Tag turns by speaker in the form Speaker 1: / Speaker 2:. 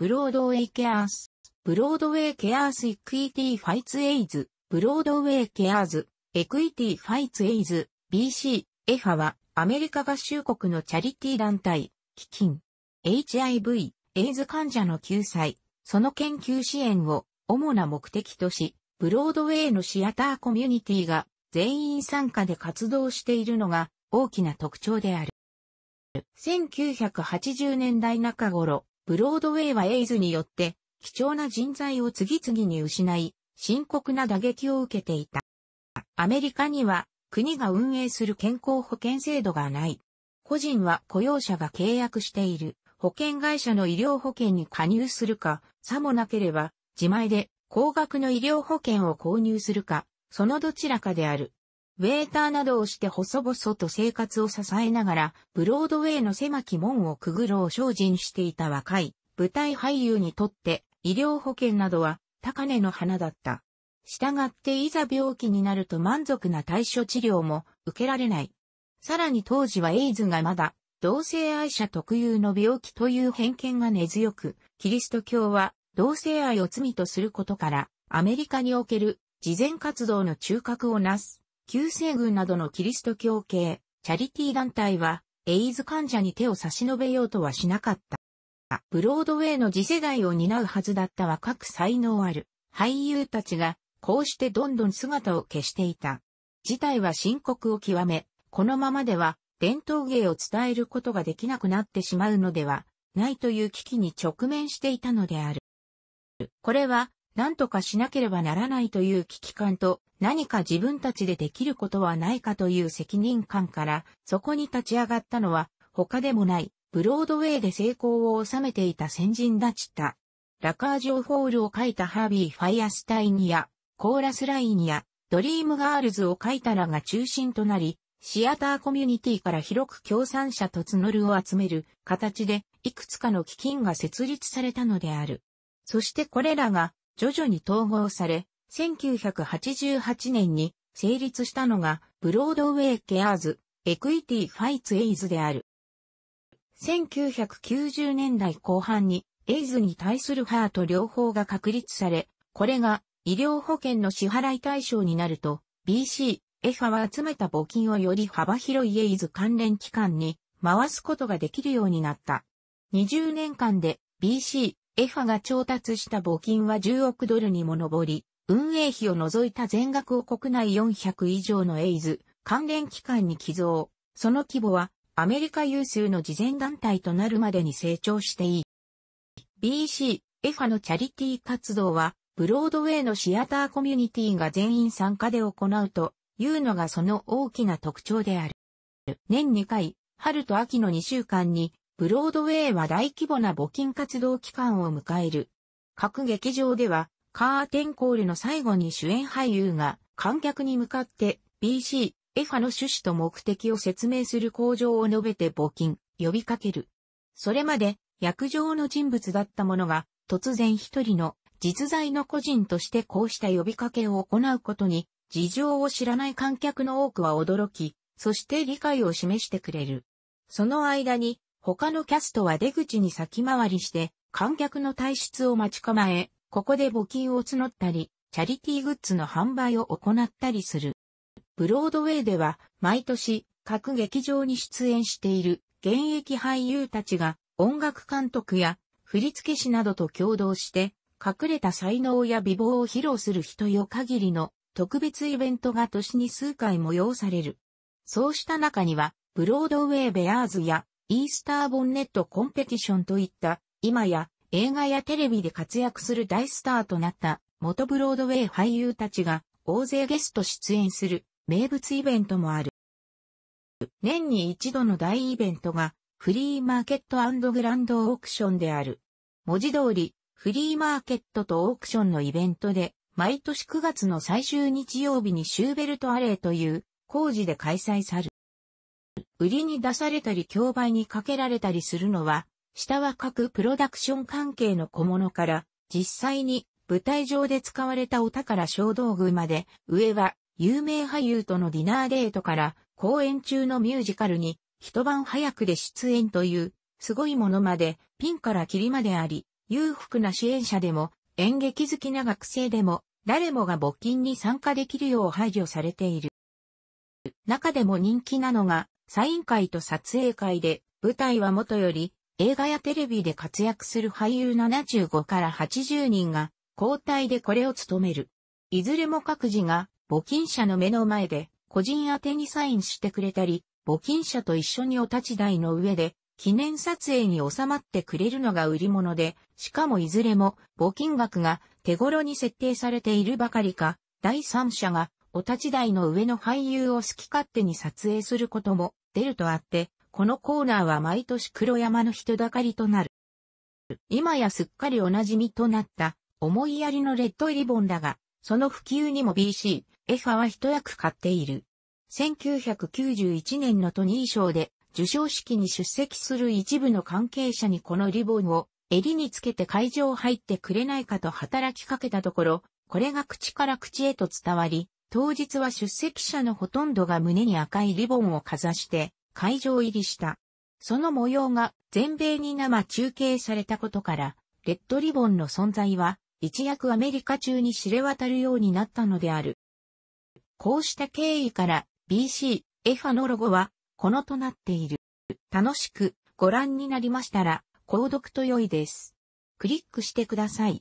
Speaker 1: ブロードウェイケアース、ブロードウェイケアースイクイティファイツエイズ、ブロードウェイケアーズ、エクイティファイツエイズ、BC、エファはアメリカ合衆国のチャリティー団体、基金、HIV、エイズ患者の救済、その研究支援を主な目的とし、ブロードウェイのシアターコミュニティが全員参加で活動しているのが大きな特徴である。1980年代中頃、ブロードウェイはエイズによって貴重な人材を次々に失い、深刻な打撃を受けていた。アメリカには国が運営する健康保険制度がない。個人は雇用者が契約している保険会社の医療保険に加入するか、さもなければ自前で高額の医療保険を購入するか、そのどちらかである。ウェーターなどをして細々と生活を支えながら、ブロードウェイの狭き門をくぐろう精進していた若い舞台俳優にとって医療保険などは高値の花だった。したがっていざ病気になると満足な対処治療も受けられない。さらに当時はエイズがまだ同性愛者特有の病気という偏見が根強く、キリスト教は同性愛を罪とすることから、アメリカにおける慈善活動の中核をなす、旧世軍などのキリスト教系、チャリティー団体は、エイズ患者に手を差し伸べようとはしなかった。ブロードウェイの次世代を担うはずだった若く才能ある俳優たちが、こうしてどんどん姿を消していた。事態は深刻を極め、このままでは伝統芸を伝えることができなくなってしまうのではないという危機に直面していたのである。これは、何とかしなければならないという危機感と、何か自分たちでできることはないかという責任感から、そこに立ち上がったのは、他でもない、ブロードウェイで成功を収めていた先人たちだった。ラ・カージュ・オ・フォールを書いたハービー・ファイアスタインや、コーラスラインや、ドリームガールズを書いた彼らが中心となり、シアターコミュニティから広く協賛者と募るを集める形で、いくつかの基金が設立されたのである。そしてこれらが徐々に統合され、1988年に成立したのが Broadway Cares、Equity Fights AIDSである。1990年代後半にエイズに対するハート両方が確立され、これが医療保険の支払い対象になると、BC、エファは集めた募金をより幅広いエイズ関連機関に回すことができるようになった。20年間で BC、エファが調達した募金は10億ドルにも上り、運営費を除いた全額を国内400以上のエイズ関連機関に寄贈。その規模はアメリカ有数の慈善団体となるまでに成長していい。BC、エファのチャリティー活動は、ブロードウェイのシアターコミュニティが全員参加で行うというのがその大きな特徴である。年2回、春と秋の2週間にブロードウェイは大規模な募金活動期間を迎える。各劇場では、カーテンコールの最後に主演俳優が観客に向かって BC、エファの趣旨と目的を説明する工場を述べて募金、呼びかける。それまで役場の人物だった者が突然一人の実在の個人としてこうした呼びかけを行うことに事情を知らない観客の多くは驚き、そして理解を示してくれる。その間に他のキャストは出口に先回りして観客の退出を待ち構え、ここで募金を募ったり、チャリティーグッズの販売を行ったりする。ブロードウェイでは毎年各劇場に出演している現役俳優たちが音楽監督や振付師などと共同して隠れた才能や美貌を披露する人よ限りの特別イベントが年に数回催される。そうした中には、ブロードウェイベアーズやイースターボンネットコンペティションといった、今や映画やテレビで活躍する大スターとなった元ブロードウェイ俳優たちが大勢ゲスト出演する名物イベントもある。年に一度の大イベントがフリーマーケットグランドオークションである。文字通りフリーマーケットとオークションのイベントで毎年9月の最終日曜日にシューベルトアレイという工事で開催される。売りに出されたり競売にかけられたりするのは、下は各プロダクション関係の小物から、実際に舞台上で使われたお宝小道具まで、上は有名俳優とのディナーデートから公演中のミュージカルに一晩早くで出演という、すごいものまでピンからキリまであり、裕福な支援者でも、演劇好きな学生でも、誰もが募金に参加できるよう配慮されている。中でも人気なのが、サイン会と撮影会で、舞台はもとより、映画やテレビで活躍する俳優75から80人が、交代でこれを務める。いずれも各自が、募金者の目の前で、個人宛てにサインしてくれたり、募金者と一緒にお立ち台の上で、記念撮影に収まってくれるのが売り物で、しかもいずれも募金額が手頃に設定されているばかりか、第三者がお立ち台の上の俳優を好き勝手に撮影することも出るとあって、このコーナーは毎年黒山の人だかりとなる。今やすっかりお馴染みとなった思いやりのレッドリボンだが、その普及にも BC、エファは一役買っている。1991年のトニー賞で授賞式に出席する一部の関係者にこのリボンを襟につけて会場入ってくれないかと働きかけたところ、これが口から口へと伝わり、当日は出席者のほとんどが胸に赤いリボンをかざして会場入りした。その模様が全米に生中継されたことから、レッドリボンの存在は一躍アメリカ中に知れ渡るようになったのである。こうした経緯から BC、エファのロゴはこのとなっている。楽しくご覧になりましたら、購読と良いです。クリックしてください。